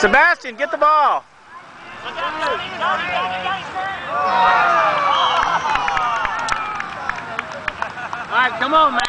Sebastian, get the ball. All right, come on, man.